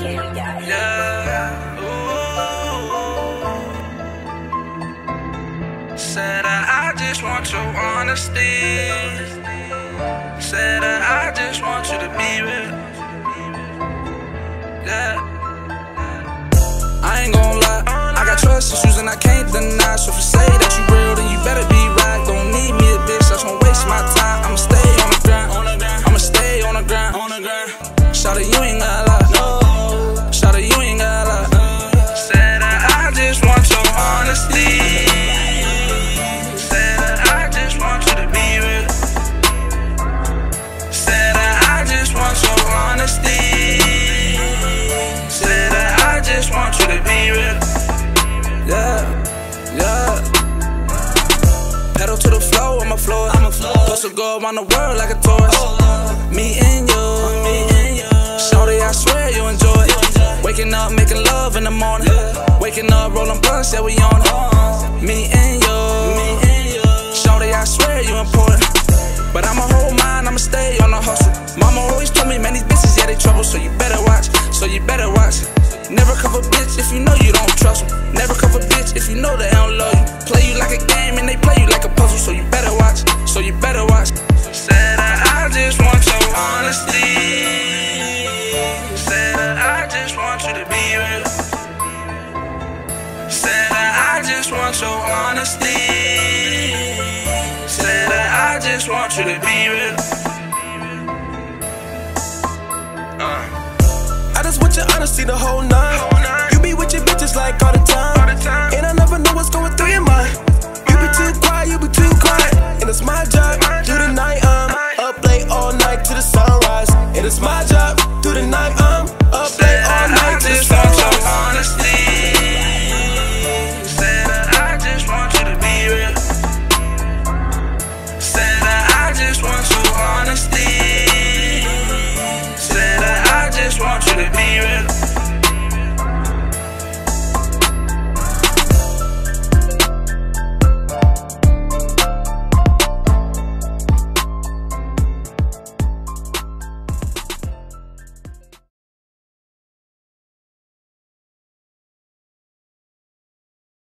Yeah. Ooh. Said I, I just want your honesty. Said I, I just want you to be real. Yeah. I ain't gon' lie. I got trust issues and I can't deny. So if you say that you real, then you better be right. Don't need me a bitch that's gonna waste my time. I'ma stay on the grind. I'ma stay on the grind. Shout you ain't got just want your honesty. Said I, I just want you to be real. Said I, I just want your honesty. Said I, I just want you to be real. Yeah, yeah. Pedal to the flow, I'm a floor. I'm a floor. Supposed to go around the world like a tourist. Me and you, me and you. Shorty, I swear you enjoy it. Waking up, making love in the morning. Waking up, rolling blunts, yeah we on it. Me and you, me and you. Shorty, I swear you important. But I'ma hold mine, I'ma stay on the hustle. Mama always told me, man, these bitches, yeah, they trouble. So you better watch, so you better watch. Never cover bitch if you know you don't trust. Never cover bitch if you know they don't love you. Play you like a game and they play you like a puzzle. So you better watch, so you better watch. Said I, I just want your honesty. Said I, I just want your honesty. Said I, I just want you to be real. Uh. I just want your honesty the whole night. You be with your bitches like all the time. And I never know what's going through your mind. You be too quiet, you be too quiet. And it's my job, through the night, um, up late all night to the sunrise. And it's my job, through the night, um,